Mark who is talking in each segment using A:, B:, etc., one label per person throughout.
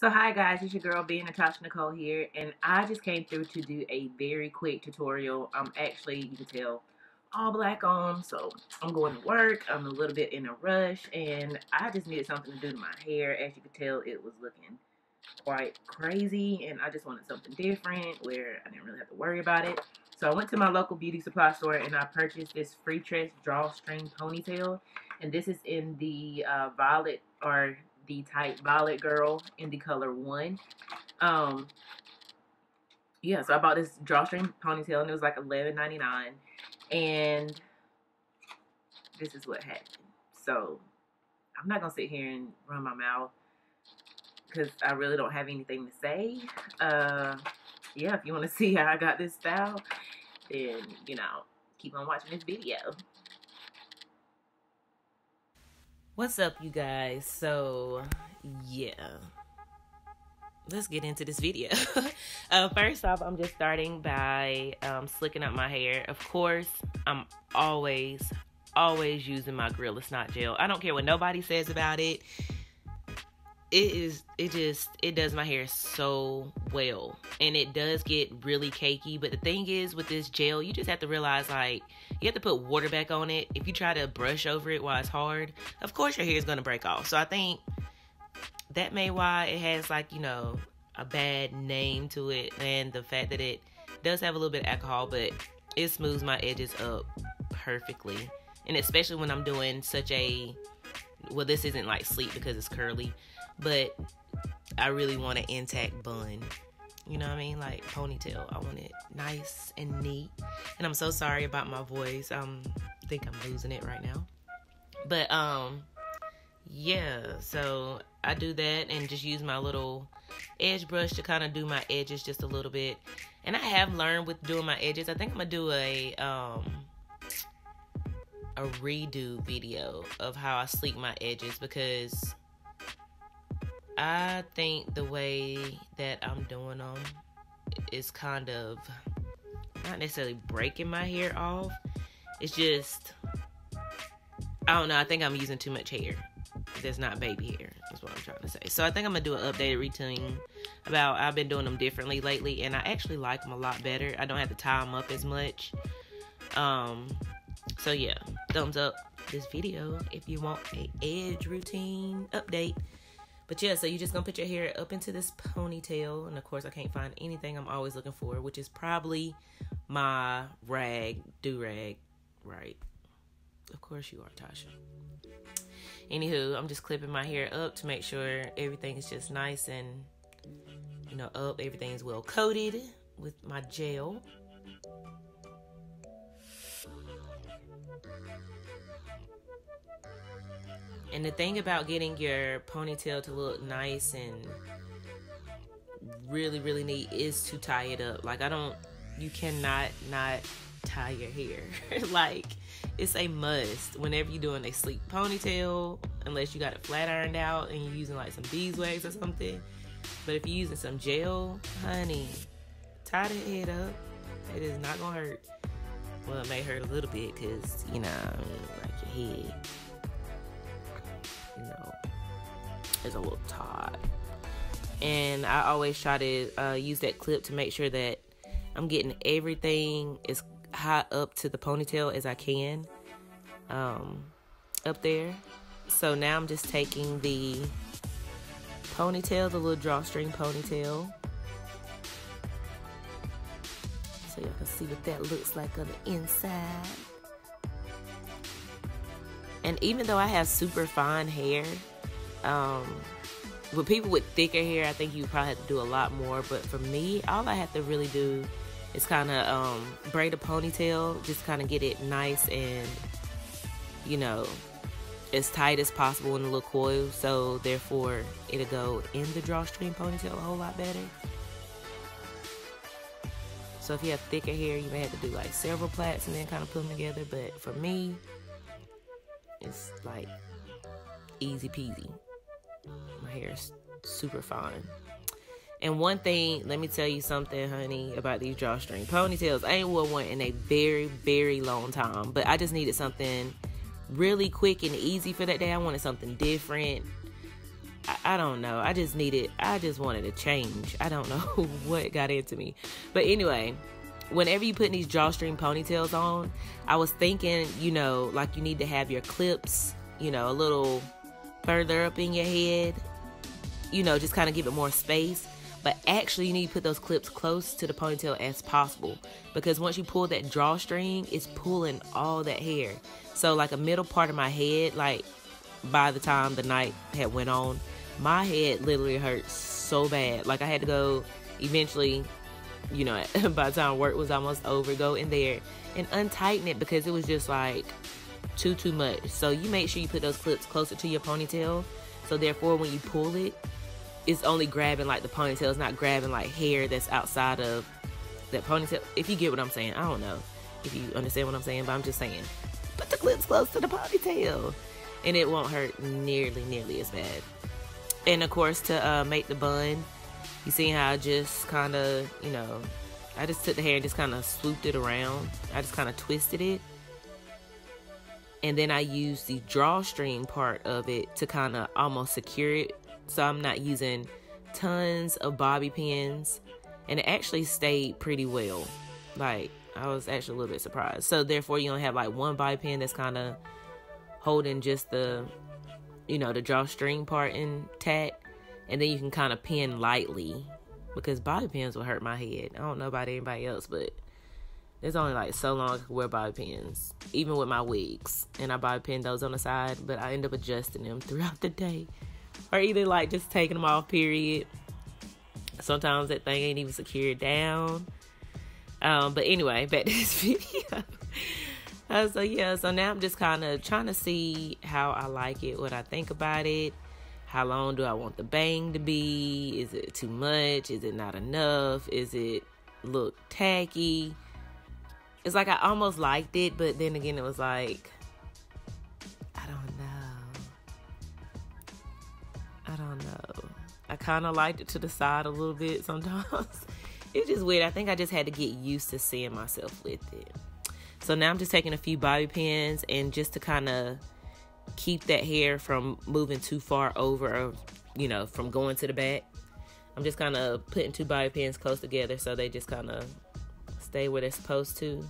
A: So hi guys, it's your girl being Natasha Nicole here and I just came through to do a very quick tutorial. I'm actually, you can tell, all black on so I'm going to work. I'm a little bit in a rush and I just needed something to do to my hair. As you can tell it was looking quite crazy and I just wanted something different where I didn't really have to worry about it. So I went to my local beauty supply store and I purchased this Freetress drawstring ponytail and this is in the uh, violet or the type Violet Girl in the color 1. Um, yeah, so I bought this drawstring ponytail and it was like $11.99. And this is what happened. So I'm not going to sit here and run my mouth because I really don't have anything to say. Uh, yeah, if you want to see how I got this style, then, you know, keep on watching this video. What's up, you guys? So, yeah. Let's get into this video. uh, first off, I'm just starting by um, slicking up my hair. Of course, I'm always, always using my Gorilla Snot Gel. I don't care what nobody says about it it is it just it does my hair so well. And it does get really cakey. But the thing is with this gel you just have to realize like you have to put water back on it. If you try to brush over it while it's hard of course your hair is going to break off. So i think that may why it has like you know a bad name to it and the fact that it does have a little bit of alcohol but it smooths my edges up perfectly. And especially when i'm doing such a well this isn't like sleek because it's curly but I really want an intact bun. You know what I mean? Like ponytail. I want it nice and neat. And I'm so sorry about my voice. Um I think I'm losing it right now. But um yeah, so I do that and just use my little edge brush to kind of do my edges just a little bit. And I have learned with doing my edges. I think I'm gonna do a um a redo video of how I sleek my edges because I think the way that I'm doing them is kind of not necessarily breaking my hair off. It's just, I don't know. I think I'm using too much hair. That's not baby hair. That's what I'm trying to say. So I think I'm gonna do an updated routine about. I've been doing them differently lately, and I actually like them a lot better. I don't have to tie them up as much. Um. So yeah, thumbs up this video if you want a edge routine update. But yeah, so you're just gonna put your hair up into this ponytail, and of course, I can't find anything I'm always looking for, which is probably my rag, do rag, right? Of course, you are, Tasha. Anywho, I'm just clipping my hair up to make sure everything is just nice and you know up. Everything is well coated with my gel. And the thing about getting your ponytail to look nice and really, really neat is to tie it up. Like, I don't, you cannot not tie your hair. like, it's a must whenever you're doing a sleek ponytail, unless you got it flat ironed out and you're using like some beeswax or something. But if you're using some gel, honey, tie the head up. It is not gonna hurt. Well, it may hurt a little bit because, you know, like your head you know, is a little tight. And I always try to uh, use that clip to make sure that I'm getting everything as high up to the ponytail as I can um, up there. So now I'm just taking the ponytail, the little drawstring ponytail. So y'all can see what that looks like on the inside. And even though I have super fine hair, um, with people with thicker hair, I think you probably have to do a lot more. But for me, all I have to really do is kind of um, braid a ponytail, just kind of get it nice and, you know, as tight as possible in a little coil. So therefore, it'll go in the drawstring ponytail a whole lot better. So if you have thicker hair, you may have to do like several plaits and then kind of put them together. But for me, it's like easy peasy. My hair is super fine. And one thing, let me tell you something, honey, about these drawstring ponytails. I ain't wore one in a very, very long time, but I just needed something really quick and easy for that day. I wanted something different. I, I don't know. I just needed, I just wanted to change. I don't know what got into me. But anyway, whenever you put these drawstring ponytails on, I was thinking, you know, like you need to have your clips, you know, a little further up in your head, you know, just kind of give it more space. But actually, you need to put those clips close to the ponytail as possible because once you pull that drawstring, it's pulling all that hair. So, like a middle part of my head, like by the time the night had went on, my head literally hurt so bad. Like I had to go eventually, you know, by the time work was almost over, go in there and untighten it because it was just like too too much. So you make sure you put those clips closer to your ponytail. So therefore, when you pull it, it's only grabbing like the ponytail. It's not grabbing like hair that's outside of that ponytail. If you get what I'm saying, I don't know if you understand what I'm saying, but I'm just saying, put the clips close to the ponytail, and it won't hurt nearly nearly as bad. And of course, to uh, make the bun, you see how I just kind of, you know, I just took the hair and just kind of swooped it around. I just kind of twisted it. And then I used the drawstring part of it to kind of almost secure it. So I'm not using tons of bobby pins. And it actually stayed pretty well. Like I was actually a little bit surprised. So therefore you only have like one bobby pin that's kind of holding just the you know the drawstring part intact and then you can kind of pin lightly because bobby pins will hurt my head I don't know about anybody else but there's only like so long I can wear bobby pins, even with my wigs. And I bobby pin those on the side, but I end up adjusting them throughout the day or either like just taking them off, period. Sometimes that thing ain't even secured down. Um, but anyway, back to this video. uh, so yeah, so now I'm just kind of trying to see how I like it, what I think about it. How long do I want the bang to be? Is it too much? Is it not enough? Is it look tacky? It's like I almost liked it, but then again, it was like I don't know. I don't know. I kind of liked it to the side a little bit sometimes. it's just weird. I think I just had to get used to seeing myself with it. So now I'm just taking a few bobby pins and just to kind of keep that hair from moving too far over or, you know, from going to the back. I'm just kind of putting two bobby pins close together so they just kind of stay where they're supposed to.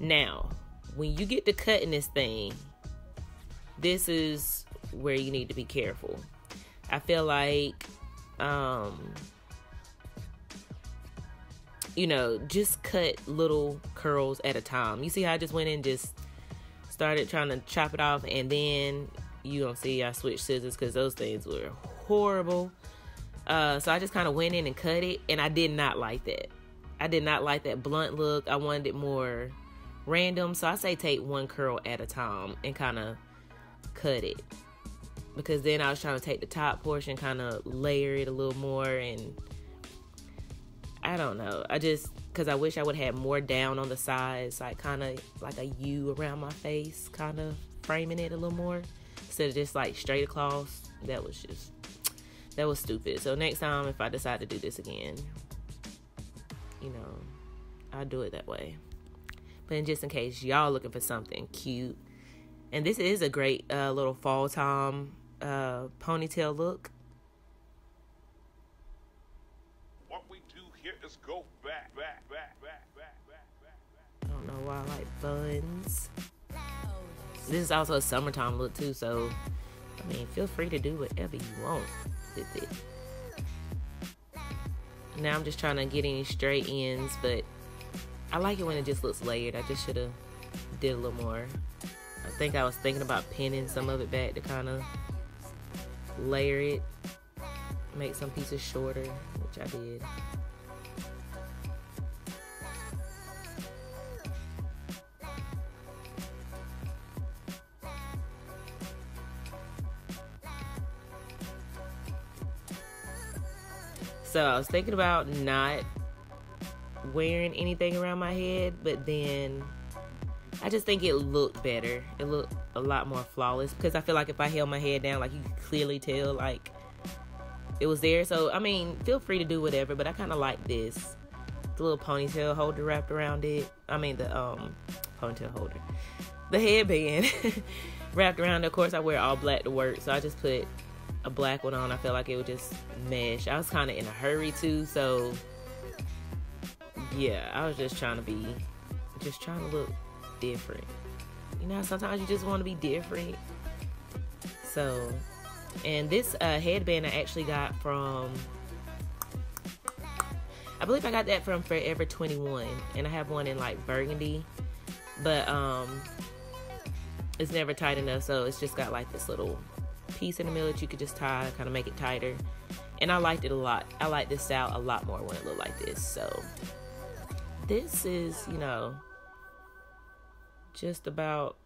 A: Now, when you get to cutting this thing, this is where you need to be careful I feel like um you know, just cut little curls at a time. You see how I just went in just started trying to chop it off and then you don't see I switched scissors because those things were horrible. Uh, so I just kind of went in and cut it and I did not like that. I did not like that blunt look. I wanted it more random. So I say take one curl at a time and kind of cut it because then I was trying to take the top portion, kind of layer it a little more, and I don't know. I just because I wish I would have more down on the sides, like kind of like a U around my face, kind of framing it a little more instead of just like straight across. That was just that was stupid. So next time, if I decide to do this again, you know, I'll do it that way. But just in case y'all looking for something cute, and this is a great uh, little fall time uh, ponytail look. What we go back, back, back, back, back, back, back. I don't know why I like buns. This is also a summertime look too, so I mean, feel free to do whatever you want with it. Now I'm just trying to get any straight ends, but I like it when it just looks layered. I just should have did a little more. I think I was thinking about pinning some of it back to kind of layer it, make some pieces shorter, which I did. So I was thinking about not wearing anything around my head, but then I just think it looked better. It looked a lot more flawless because I feel like if I held my head down, like you could clearly tell, like it was there. So I mean, feel free to do whatever, but I kind of like this. The little ponytail holder wrapped around it. I mean the um ponytail holder, the headband wrapped around. Of course, I wear all black to work, so I just put a black one on, I felt like it would just mesh. I was kind of in a hurry too, so yeah, I was just trying to be, just trying to look different. You know, sometimes you just want to be different. So, and this uh, headband I actually got from, I believe I got that from Forever 21, and I have one in like burgundy, but um, it's never tight enough, so it's just got like this little piece in the middle that you could just tie, kind of make it tighter. And I liked it a lot. I like this style a lot more when it looked like this. So this is, you know, just about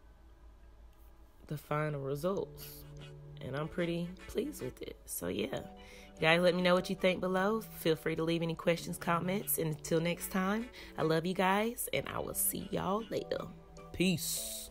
A: the final results. And I'm pretty pleased with it. So yeah. You guys let me know what you think below. Feel free to leave any questions, comments. And until next time, I love you guys and I will see y'all later. Peace.